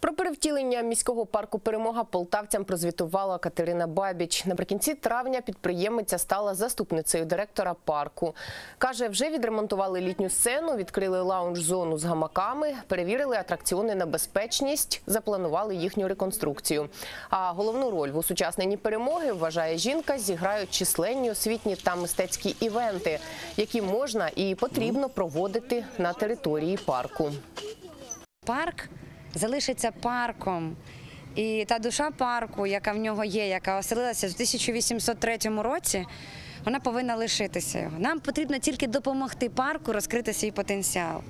Про перевтілення міського парку Перемога полтавцям прозвітувала Катерина Бабіч. Наприкінці травня підприємиця стала заступницею директора парку. Каже, вже відремонтували літню сцену, відкрили лаунж-зону з гамаками, перевірили атракціони на безпечність, запланували їхню реконструкцію. А головну роль в усучасненні перемоги вважає жінка, зіграють численні освітні та мистецькі івенти, які можна і потрібно проводити на території парку. парк залишиться парком. І та душа парку, яка в нього є, яка оселилася в 1803 році, вона повинна лишитися його. Нам потрібно тільки допомогти парку розкрити свій потенціал.